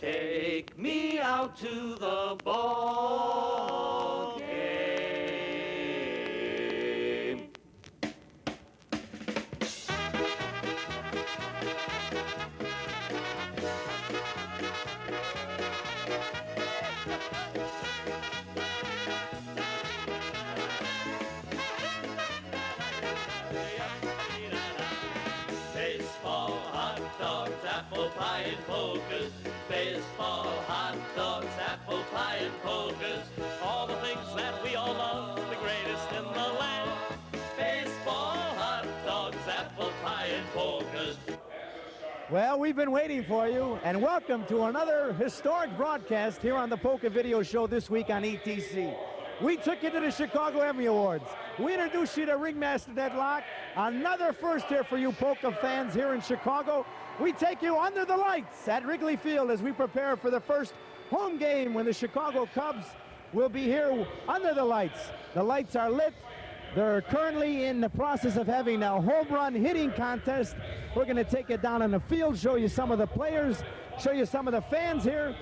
Take me out to the ball hot dogs, apple pie, and polkas. All the things that we all love, the greatest in the land. Baseball, hot dogs, apple pie, and polkas. Well, we've been waiting for you, and welcome to another historic broadcast here on the Polka Video Show this week on ETC. We took you to the Chicago Emmy Awards. We introduced you to Ringmaster Deadlock. Another first here for you polka fans here in Chicago. We take you under the lights at Wrigley Field as we prepare for the first home game when the Chicago Cubs will be here under the lights. The lights are lit. They're currently in the process of having a home run hitting contest. We're going to take it down on the field, show you some of the players, show you some of the fans here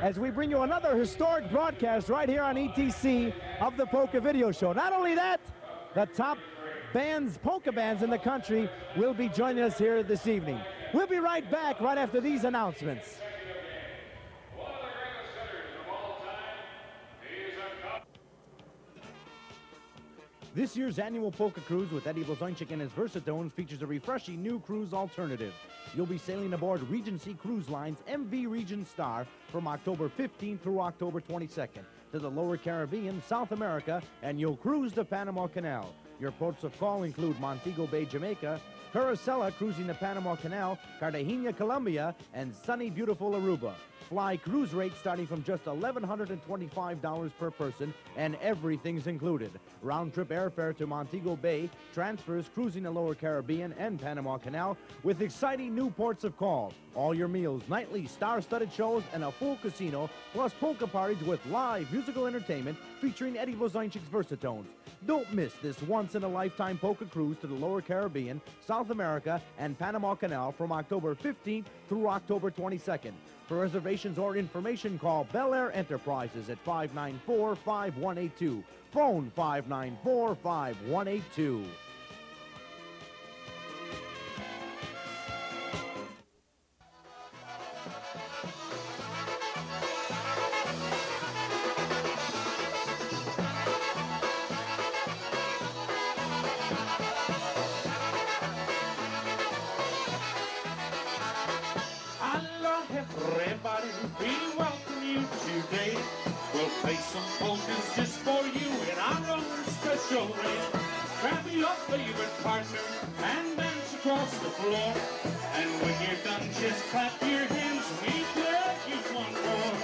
as we bring you another historic broadcast right here on ETC of the Polka Video Show. Not only that, the top bands, polka bands in the country will be joining us here this evening. We'll be right back right after these announcements. This year's annual Polka Cruise with Eddie Blazonczyk and his Versatones features a refreshing new cruise alternative. You'll be sailing aboard Regency Cruise Line's MV Regent Star from October 15th through October 22nd to the Lower Caribbean, South America, and you'll cruise the Panama Canal. Your ports of call include Montego Bay, Jamaica, Caracella cruising the Panama Canal, Cartagena, Colombia, and sunny, beautiful Aruba. Fly cruise rates starting from just $1,125 per person, and everything's included. Round trip airfare to Montego Bay, transfers cruising the Lower Caribbean and Panama Canal with exciting new ports of call. All your meals, nightly star studded shows, and a full casino, plus polka parties with live musical entertainment featuring Eddie Blazonczyk's Versatones. Don't miss this once in a lifetime polka cruise to the Lower Caribbean, South America, and Panama Canal from October 15th through October 22nd. For reservations or information, call Bel Air Enterprises at 594 5182. Phone 594 5182. Favorite partner and dance across the floor. And when you're done, just clap your hands. We beg you one more.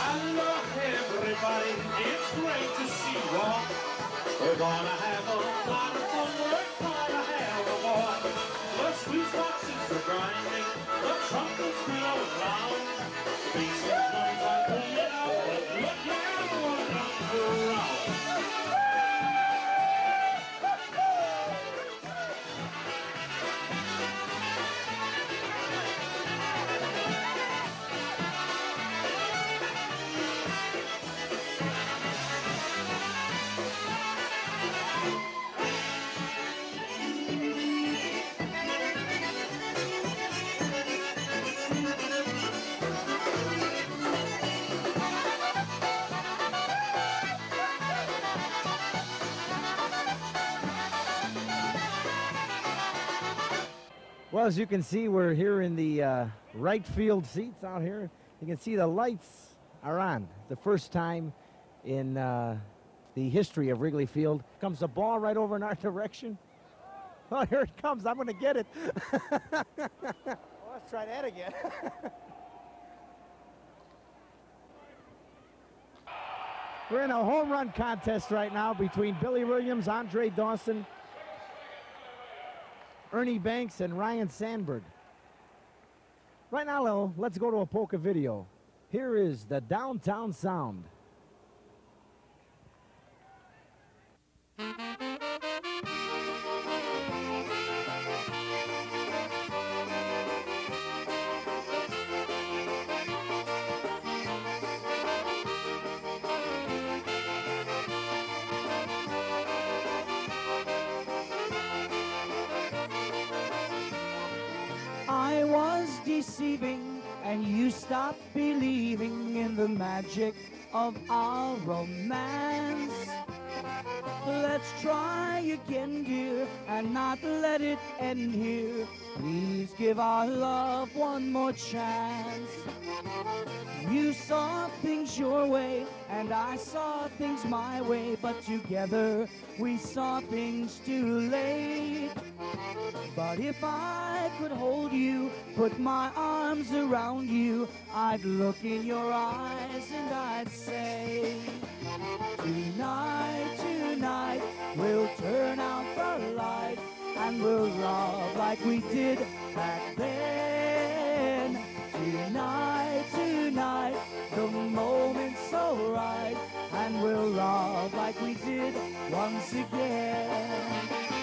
Hello, everybody. It's great to see you all. We're Well, as you can see, we're here in the uh, right field seats out here. You can see the lights are on. The first time in uh, the history of Wrigley Field. Comes the ball right over in our direction. Oh, here it comes. I'm going to get it. well, let's try that again. We're in a home run contest right now between Billy Williams, Andre Dawson, Ernie Banks, and Ryne Sandberg. Right now, let's go to a polka video. Here is the Downtown Sound. Magic of our romance. Let's try again, dear, and not let it end here. Please give our love one more chance. You saw things your way, and I saw things my way, but together we saw things too late. But if I could hold you, put my arms around you, I'd look in your eyes and I'd say, Tonight, tonight, we'll turn out the light and we'll love like we did back then. Tonight, tonight, the moment's so right and we'll love like we did once again.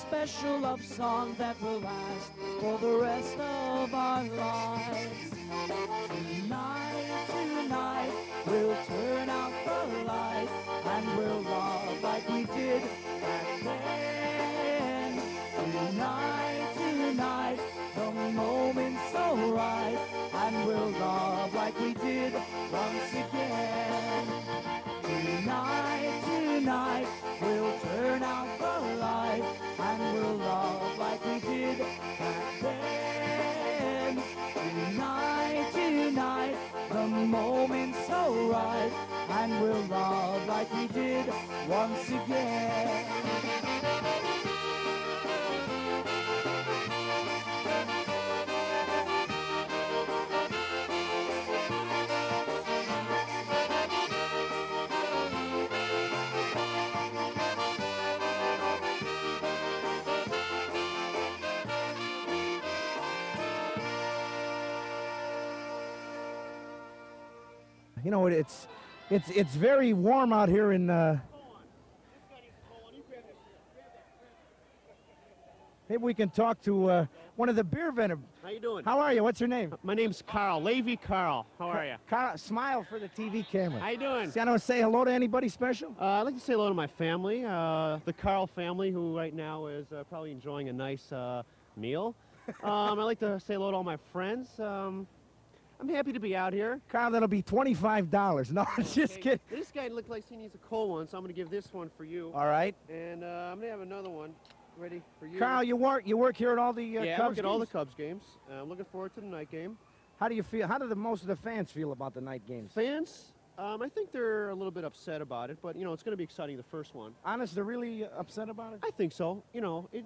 Special love song that will last for the rest of our lives. Tonight, tonight, we'll turn out the light and we'll love like we did Tonight, tonight, the moment's so right, and we'll love like we did once again. You know, it's it's it's very warm out here in. Uh, maybe we can talk to uh, one of the beer vendors. How you doing? How are you? What's your name? My name's Carl, Levy Carl. How are you? Carl, smile for the TV camera. How you doing? See, I don't say hello to anybody special. Uh, I'd like to say hello to my family, uh, the Carl family, who right now is uh, probably enjoying a nice uh, meal. Um, I'd like to say hello to all my friends. Um, I'm happy to be out here. Carl, that'll be twenty-five dollars. No, just Okay, kidding. This guy looks like he needs a cold one, so I'm going to give this one for you. All right, And uh, I'm going to have another one ready for you. Carl, you work you work here at all the uh, yeah, I Cubs work at all the games? Cubs games. Uh, I'm looking forward to the night game. How do you feel? How do the most of the fans feel about the night games? Fans, um, I think they're a little bit upset about it, but you know it's going to be exciting. The first one. Honest, they're really upset about it. I think so. You know, it-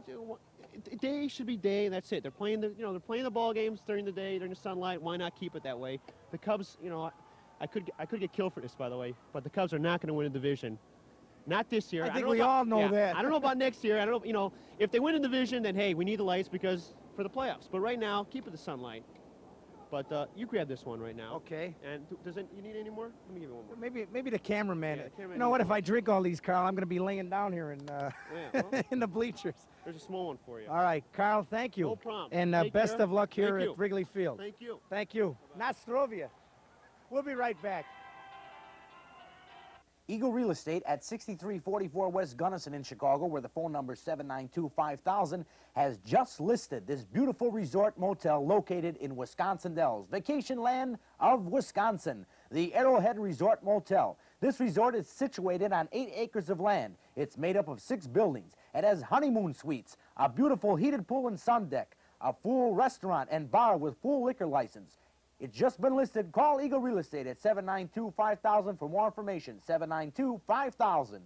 day should be day, and that's it. They're playing the, you know, they're playing the ball games during the day, during the sunlight. Why not keep it that way? The Cubs, you know, I, I could, I could get killed for this, by the way, but the Cubs are not going to win a division. Not this year. I think don't we about- all know yeah, that. I don't know about next year. I don't know, you know, if they win a division, then hey, we need the lights because for the playoffs. But right now, keep it the sunlight. But uh, you grab this one right now. Okay. And th- does it, you need any more? Let me give you one more. Maybe maybe the cameraman. Yeah, the cameraman you know what? If I drink all these, Carl, I'm going to be laying down here in uh, Yeah, well, in the bleachers. there's a small one for you. All right, Carl. Thank you. No problem. And uh, best care. of luck here Thank at you. Wrigley Field. Thank you. Thank you. Nastrovia. We'll be right back. Eagle Real Estate at 6344 West Gunnison in Chicago, where the phone number is 792-5000, has just listed this beautiful resort motel located in Wisconsin Dells, vacation land of Wisconsin, the Arrowhead Resort Motel. This resort is situated on eight acres of land. It's made up of six buildings. It has honeymoon suites, a beautiful heated pool and sun deck, a full restaurant and bar with full liquor license. It's just been listed. Call Eagle Real Estate at 792-5000 for more information. 792-5000.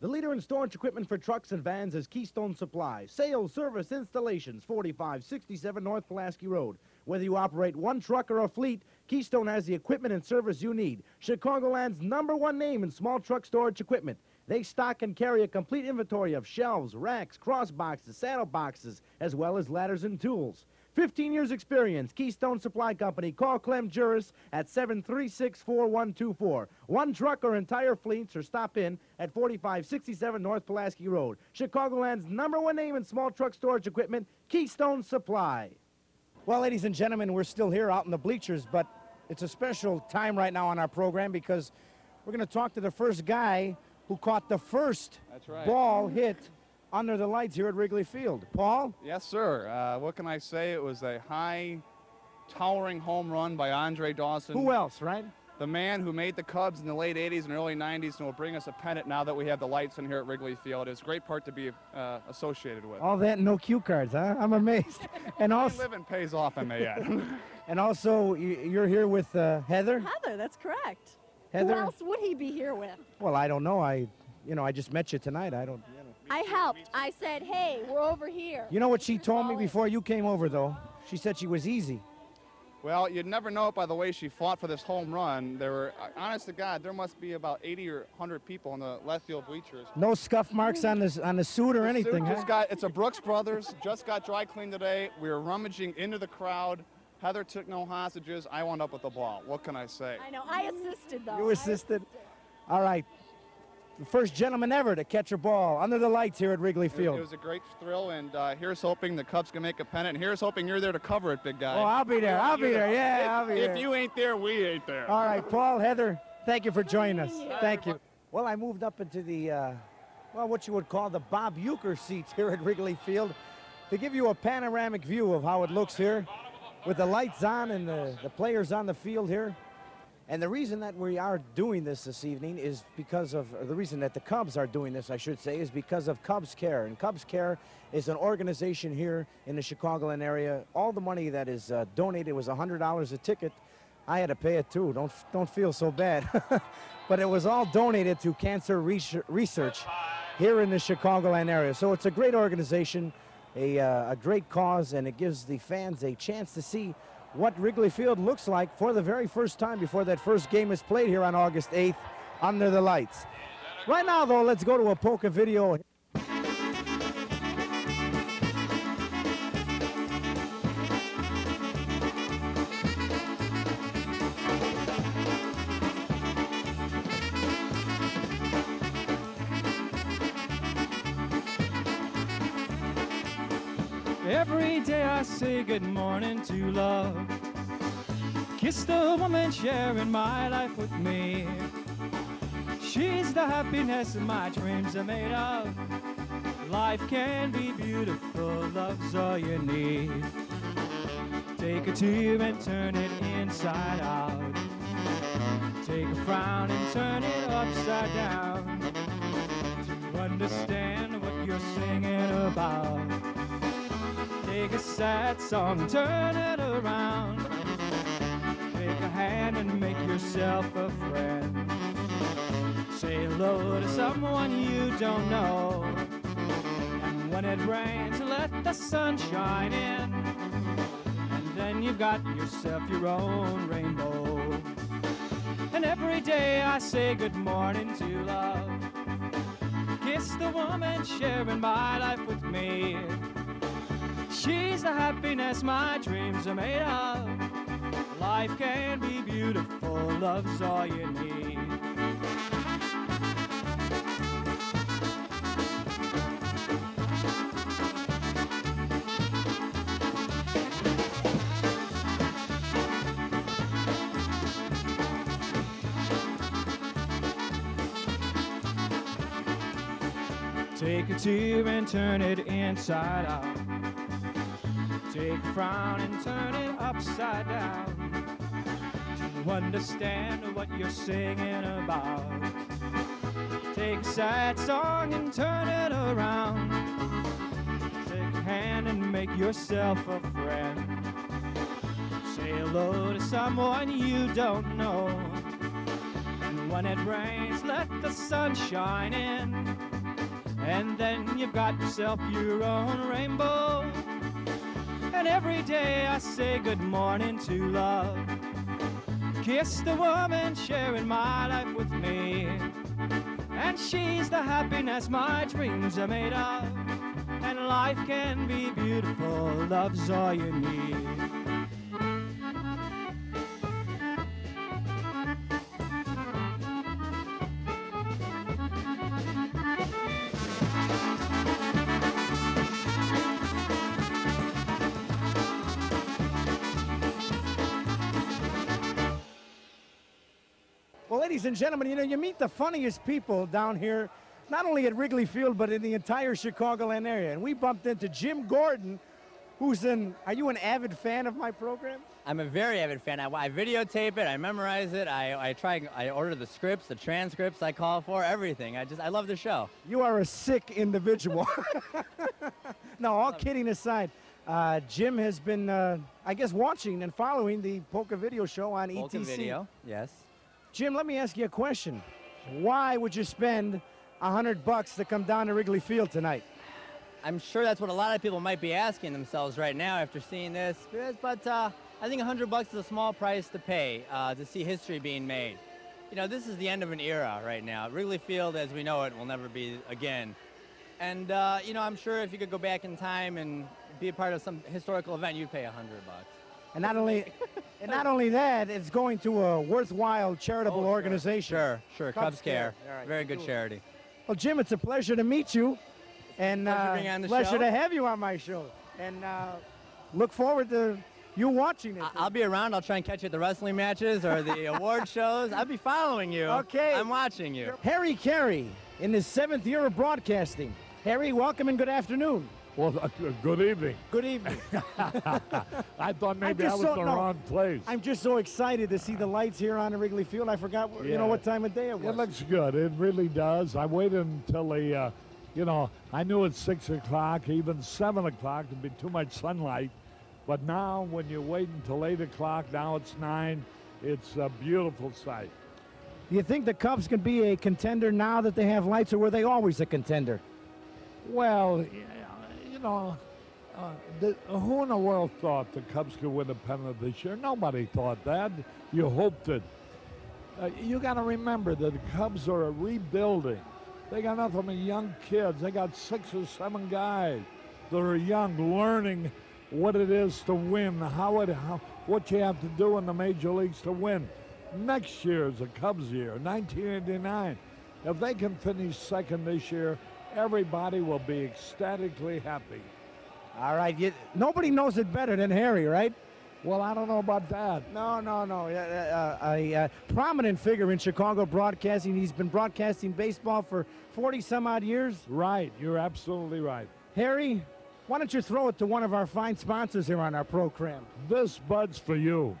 The leader in storage equipment for trucks and vans is Keystone Supply. Sales, service, installations, 4567 North Pulaski Road. Whether you operate one truck or a fleet, Keystone has the equipment and service you need. Chicagoland's number one name in small truck storage equipment. They stock and carry a complete inventory of shelves, racks, cross boxes, saddle boxes, as well as ladders and tools. 15 years experience, Keystone Supply Company. Call Clem Juris at 736-4124. One truck or entire fleets or stop in at 4567 North Pulaski Road. Chicagoland's number one name in small truck storage equipment, Keystone Supply. Well, ladies and gentlemen, we're still here out in the bleachers, but it's a special time right now on our program because we're going to talk to the first guy who caught the first right. ball hit under the lights here at Wrigley Field. Paul? Yes, sir. Uh, what can I say? It was a high, towering home run by Andre Dawson. Who else, right? The man who made the Cubs in the late 80s and early 90s and will bring us a pennant now that we have the lights in here at Wrigley Field. It's a great part to be uh, associated with. All that and no cue cards, huh? I'm amazed. and also, Living pays off, I may add. and also, you're here with uh, Heather. Heather, that's correct. Heather. Who else would he be here with? Well, I don't know. I, you know, I just met you tonight. I don't. You know. I helped. I said, hey, we're over here. You know what she told me before you came over, though? She said she was easy. well, you'd never know it by the way she fought for this home run. There were, uh, honest to God, there must be about 80 or 100 people in the left field bleachers. No scuff marks on the on the suit or The anything, suit huh? just got, it's a Brooks Brothers, just got dry cleaned today. We were rummaging into the crowd. Heather took no hostages. I wound up with the ball. What can I say? I know. I assisted, though. You I assisted? All right. The first gentleman ever to catch a ball under the lights here at Wrigley Field. it was a great thrill, and uh, here's hoping the Cubs can make a pennant. And here's hoping you're there to cover it, big guy. oh, I'll be there. I'll be there. Yeah, I'll be if you ain't there, we ain't there. All right, Paul, Heather, thank you for joining us. Thank you. Well, I moved up into the, uh, well, what you would call the Bob Uecker seats here at Wrigley Field to give you a panoramic view of how it looks here with the lights on and the, the players on the field here. And the reason that we are doing this this evening is because of, the reason that the Cubs are doing this, I should say, is because of Cubs Care. And Cubs Care is an organization here in the Chicagoland area. All the money that is uh, donated was $100 a ticket. I had to pay it too. Don't, don't feel so bad. but it was all donated to cancer research, research here in the Chicagoland area. So it's a great organization, a, uh, a great cause, and it gives the fans a chance to see what Wrigley Field looks like for the very first time before that first game is played here on August 8th under the lights. Right now, though, let's go to a polka video. Good morning to love. Kiss the woman sharing my life with me. She's the happiness my dreams are made of. Life can be beautiful, love's all you need. Take a tear and turn it inside out. Take a frown and turn it upside down. To understand what you're singing about. Take a sad song, turn it around. Take a hand and make yourself a friend. Say hello to someone you don't know. And when it rains, let the sun shine in. And then you've got yourself your own rainbow. And every day I say good morning to love. Kiss the woman sharing my life with me. She's the happiness my dreams are made of. Life can be beautiful, love's all you need. Take a tear and turn it inside out. Take frown and turn it upside down. To understand what you're singing about. Take sad song and turn it around. Take hand and make yourself a friend. Say hello to someone you don't know. And when it rains, let the sun shine in. And then you've got yourself your own rainbow. And every day I say good morning to love. Kiss the woman sharing my life with me. And she's the happiness my dreams are made of. And life can be beautiful, love's all you need. Ladies and gentlemen, you know, you meet the funniest people down here, not only at Wrigley Field, but in the entire Chicagoland area. And we bumped into Jim Gordon, who's an, are you an avid fan of my program? I'm a very avid fan. I, I videotape it, I memorize it, I, I try, I order the scripts, the transcripts I call for, everything. I just, I love the show. You are a sick individual. no, all kidding aside, uh, Jim has been, uh, I guess, watching and following the Polka Video Show on Polka ETC. video, yes. Jim, let me ask you a question. Why would you spend a hundred bucks to come down to Wrigley Field tonight? I'm sure that's what a lot of people might be asking themselves right now after seeing this. But uh, I think 100 bucks is a small price to pay uh, to see history being made. You know, this is the end of an era right now. Wrigley Field, as we know it, will never be again. And uh, you know, I'm sure if you could go back in time and be a part of some historical event, you'd pay 100 bucks. And not only, and not only that, it's going to a worthwhile charitable organization. Oh, Sure, sure. Cubs Cubs, Care. Care. Right, Very good cool. charity. Well, Jim, it's a pleasure to meet you, and Pleasure uh, being on the pleasure show. to have you on my show. And uh, look forward to you watching it. I'll be around. I'll try and catch you at the wrestling matches or the award shows. I'll be following you. Okay. I'm watching you. Harry Caray in his seventh year of broadcasting. Harry, welcome and good afternoon. Well, uh, good evening. Good evening. I thought maybe I was so- in the no, wrong place. I'm just so excited to see the lights here on the Wrigley Field. I forgot, you know, what time of day it was. It looks good. It really does. I waited until the, uh, you know, I knew at 6 o'clock, even 7 o'clock, there'd be too much sunlight. But now, when you wait until 8 o'clock, now it's 9, it's a beautiful sight. Do you think the Cubs can be a contender now that they have lights, or were they always a contender? Well, you know, uh, the, who in the world thought the Cubs could win a pennant this year? Nobody thought that. You hoped it. Uh, you got to remember that the Cubs are rebuilding. They got nothing but young kids. They got six or seven guys that are young, learning what it is to win, how it, how, what you have to do in the major leagues to win. Next year is a Cubs year, 1989. If they can finish second this year, everybody will be ecstatically happy. All right, you, nobody knows it better than Harry, right? Well, I don't know about that. No, no, no. Uh, uh, a uh, prominent figure in Chicago broadcasting. He's been broadcasting baseball for 40 some odd years. Right, you're absolutely right. Harry, why don't you throw it to one of our fine sponsors here on our program? This bud's for you.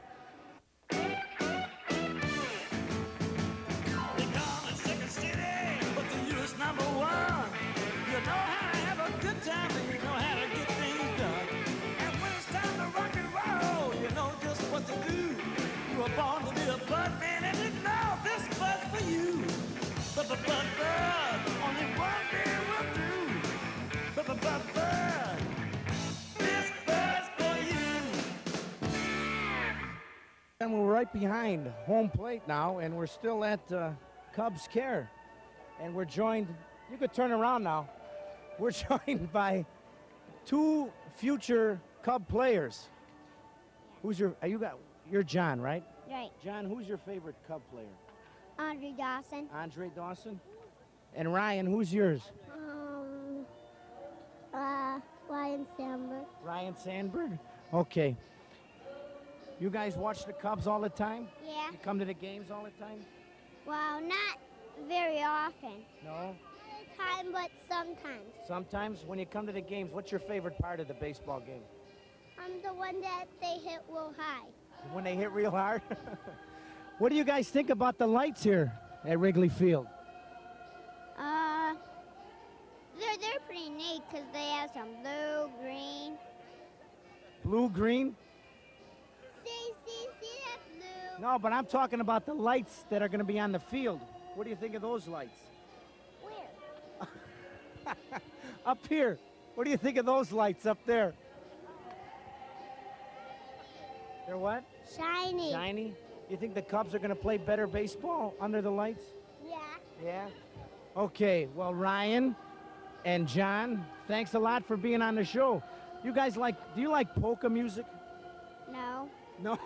And we're right behind home plate now, and we're still at uh, Cubs Care. And we're joined, you could turn around now. We're joined by two future Cub players. Who's your, are you got, you're John, right? Right. John, who's your favorite Cub player? Andre Dawson. Andre Dawson? And Ryan, who's yours? Um, uh, Ryne Sandberg. Ryne Sandberg? Okay. You guys watch the Cubs all the time? Yeah. You come to the games all the time? Well, not very often. No? Time, but sometimes. Sometimes when you come to the games, what's your favorite part of the baseball game? I'm the one that they hit real high. When they hit real hard? what do you guys think about the lights here at Wrigley Field? Uh, they're they're pretty neat because they have some blue, green, Blue, green? See, see, see that blue? No, but I'm talking about the lights that are going to be on the field. What do you think of those lights? Where? Up here. What do you think of those lights up there? They're what? Shiny. Shiny? You think the Cubs are going to play better baseball under the lights? Yeah. Yeah. Okay, well, Ryan and John, thanks a lot for being on the show. You guys like, do you like polka music? No. No.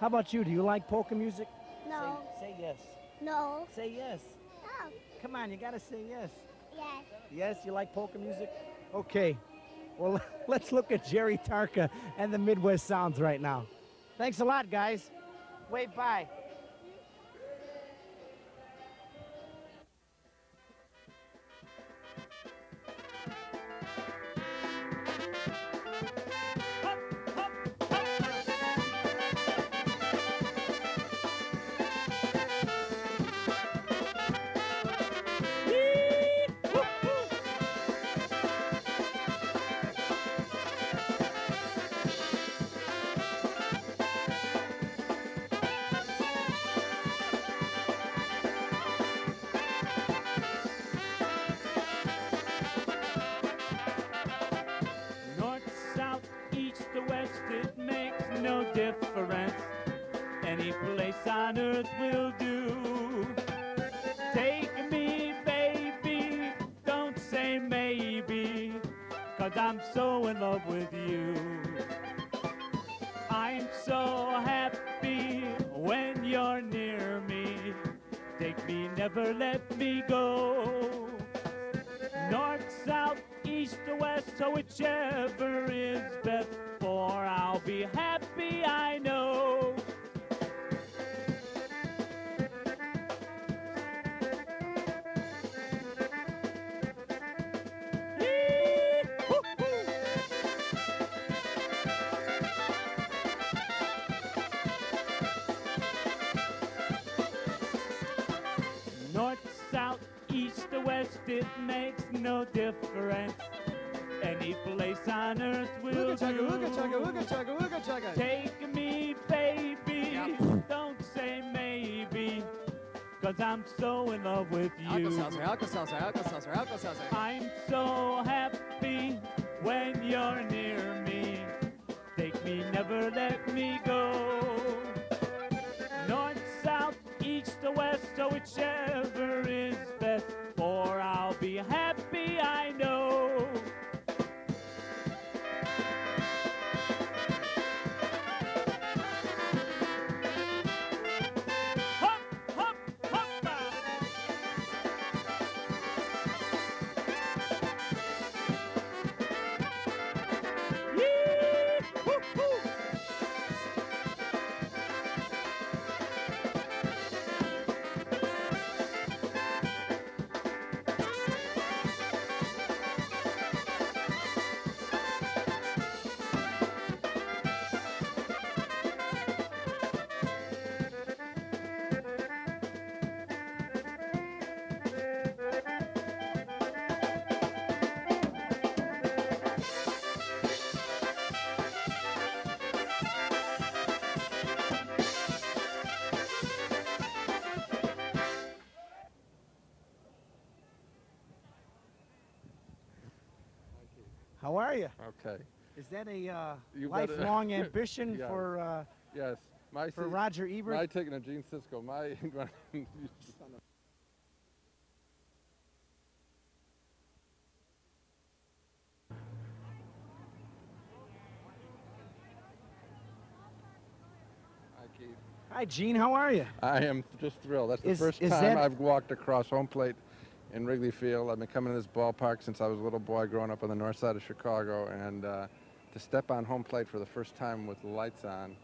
How about you? Do you like polka music? No. Say, say yes. No. Say yes. No. Come on, you got to say yes. Yes. Yes, you like polka music? Okay. Well, let's look at Jerry Tarka and the Midwest Sounds right now. Thanks a lot, guys. Wave bye. On earth will do. Take me, baby, don't say maybe, cause I'm so in love with you. I'm so happy when you're near me. Take me, never let me go north, south, east, or west, so whichever I'm so in love with you. Alka-Seltzer, Alka-Seltzer, Alka-Seltzer. How are you? Okay. Is that a uh, lifelong ambition for uh, Yes. My for se- Roger Ebert? My taking a Gene Siskel. My. Hi, Keith. Hi, Gene. How are you? I am just thrilled. That's the Is- first time that- I've walked across home plate in Wrigley Field. I've been coming to this ballpark since I was a little boy growing up on the north side of Chicago. And uh, to step on home plate for the first time with the lights on,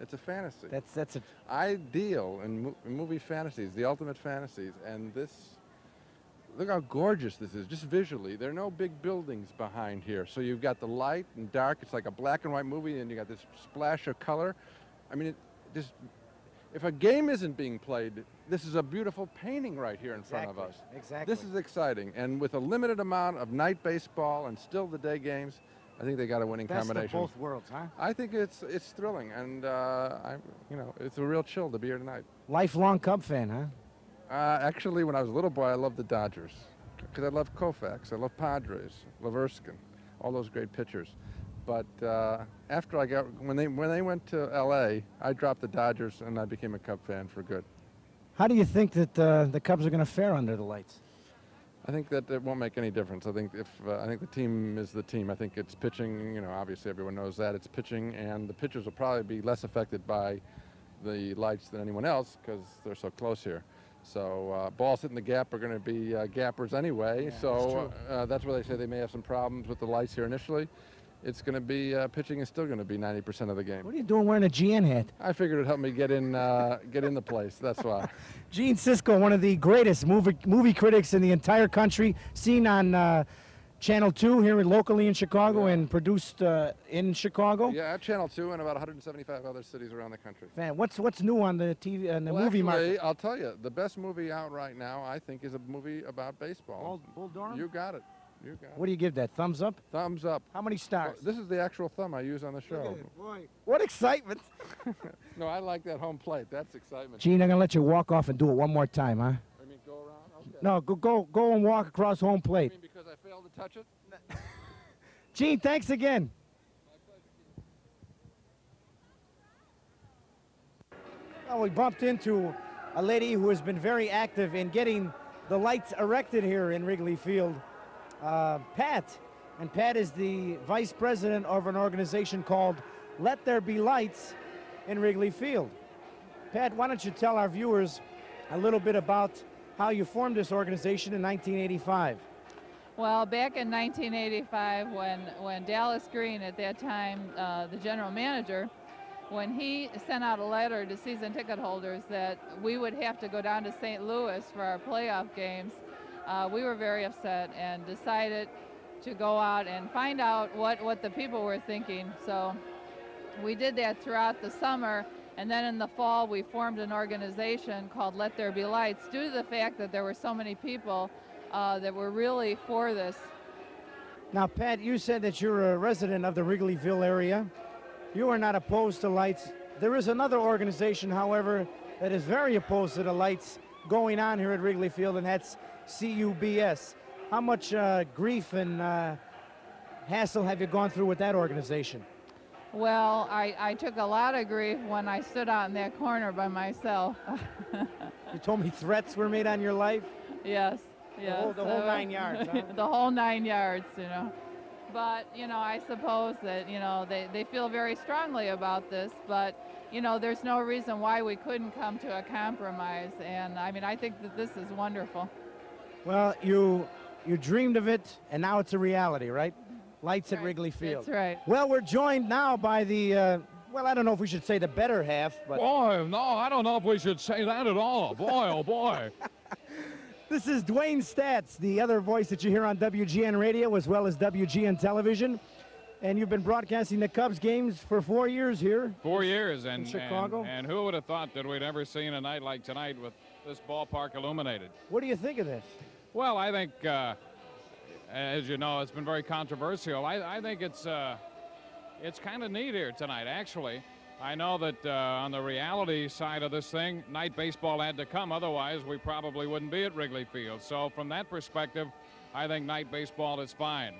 it's a fantasy. That's that's a I deal in, mo- in movie fantasies, the ultimate fantasies, and this. Look how gorgeous this is, just visually. There are no big buildings behind here, so you've got the light and dark. It's like a black and white movie, and you got this splash of color. I mean, it just. If a game isn't being played, this is a beautiful painting right here in front of us. Exactly. This is exciting, and with a limited amount of night baseball and still the day games, I think they got a winning Best combination. of both worlds, huh? I think it's it's thrilling, and uh, I, you know, it's a real chill to be here tonight. Lifelong Cub fan, huh? Uh, actually, when I was a little boy, I loved the Dodgers because I love Koufax, I love Podres, love Erskine, all those great pitchers. But uh, after I got when they when they went to L.A., I dropped the Dodgers and I became a Cub fan for good. How do you think that uh, the Cubs are going to fare under the lights? I think that it won't make any difference. I think if uh, I think the team is the team. I think it's pitching. You know, obviously everyone knows that it's pitching, and the pitchers will probably be less affected by the lights than anyone else because they're so close here. So uh, balls hitting the gap are going to be uh, gappers anyway. Yeah, so true. uh, that's where they say they may have some problems with the lights here initially. It's going to be uh, pitching is still going to be 90% of the game. What are you doing wearing a GN hat? I figured it'd help me get in uh, get in the place. That's why. Gene Siskel, one of the greatest movie movie critics in the entire country, seen on uh, Channel 2 here locally in Chicago and produced uh, in Chicago. Yeah, at Channel 2 and about 175 other cities around the country. Man, what's what's new on the TV on the well, movie actually, market? I'll tell you, the best movie out right now, I think, is a movie about baseball. Bull, Bull Durham? You got it. You got What do you give that? Thumbs up? Thumbs up. How many stars? This is the actual thumb I use on the show. Boy, what excitement! No, I like that home plate. That's excitement. Gene, I'm gonna let you walk off and do it one more time, huh? I mean, go around. Okay. No, go go go and walk across home plate. You mean because I failed to touch it? Gene, thanks again. Well, we bumped into a lady who has been very active in getting the lights erected here in Wrigley Field, uh, Pat. And Pat is the vice president of an organization called Let There Be Lights in Wrigley Field. Pat, why don't you tell our viewers a little bit about how you formed this organization in 1985? Well, back in 1985, when, when Dallas Green, at that time uh, the general manager, when he sent out a letter to season ticket holders that we would have to go down to St. Louis for our playoff games, uh, we were very upset and decided to go out and find out what, what the people were thinking. So we did that throughout the summer, and then in the fall we formed an organization called Let There Be Lights due to the fact that there were so many people uh, that were really for this. Now, Pat, you said that you're a resident of the Wrigleyville area. You are not opposed to lights. There is another organization, however, that is very opposed to the lights going on here at Wrigley Field, and that's CUBS. How much uh, grief and uh, hassle have you gone through with that organization? Well, I, I took a lot of grief when I stood out in that corner by myself. You told me threats were made on your life. yes, The yes. whole- the whole nine yards, huh? the whole nine yards, you know. But, you know, I suppose that, you know, they, they feel very strongly about this, but, you know, there's no reason why we couldn't come to a compromise. And, I mean, I think that this is wonderful. Well, you you dreamed of it, and now it's a reality, right? Lights at Wrigley Field. That's right. Well, we're joined now by the, uh, well, I don't know if we should say the better half, but Boy, no, I don't know if we should say that at all. Boy, oh boy. this is DeWayne Staats, the other voice that you hear on WGN Radio as well as WGN Television. And you've been broadcasting the Cubs games for four years here. Four years, and, Chicago? and and who would have thought that we'd ever seen a night like tonight with this ballpark illuminated? What do you think of this? Well, I think, uh, as you know, it's been very controversial. I, I think it's uh, it's kind of neat here tonight, actually. I know that uh, on the reality side of this thing, night baseball had to come. Otherwise, we probably wouldn't be at Wrigley Field. So, from that perspective, I think night baseball is fine.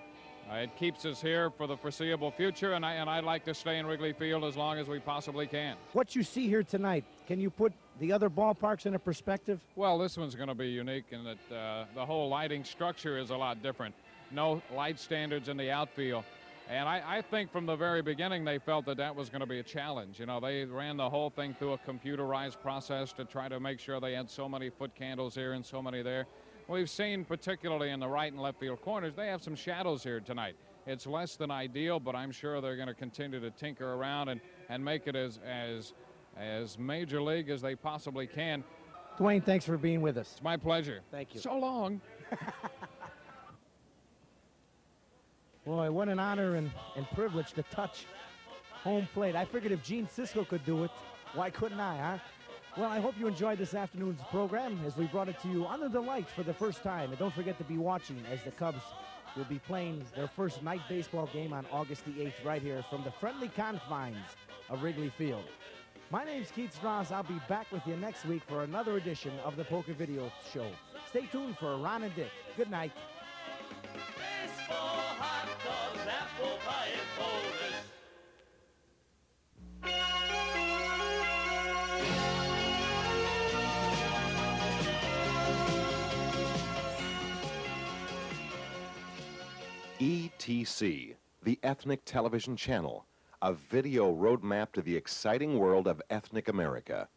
Uh, it keeps us here for the foreseeable future, and, I, and I'd like to stay in Wrigley Field as long as we possibly can. What you see here tonight, can you put the other ballparks in a perspective? Well, this one's going to be unique in that uh, the whole lighting structure is a lot different. No light standards in the outfield. And I, I think from the very beginning they felt that that was going to be a challenge. You know, they ran the whole thing through a computerized process to try to make sure they had so many foot candles here and so many there. We've seen, particularly in the right and left field corners, they have some shadows here tonight. It's less than ideal, but I'm sure they're going to continue to tinker around and, and make it as, as, as major league as they possibly can. DeWayne, thanks for being with us. It's my pleasure. Thank you. So long. Boy, what an honor and, and privilege to touch home plate. I figured if Gene Siskel could do it, why couldn't I, huh? Well, I hope you enjoyed this afternoon's program as we brought it to you under the lights for the first time. And don't forget to be watching as the Cubs will be playing their first night baseball game on August the 8th right here from the friendly confines of Wrigley Field. My name's Keith Stras. I'll be back with you next week for another edition of the Polka Video Show. Stay tuned for Ron and Dick. Good night. ETC, the Ethnic Television Channel, a video roadmap to the exciting world of ethnic America.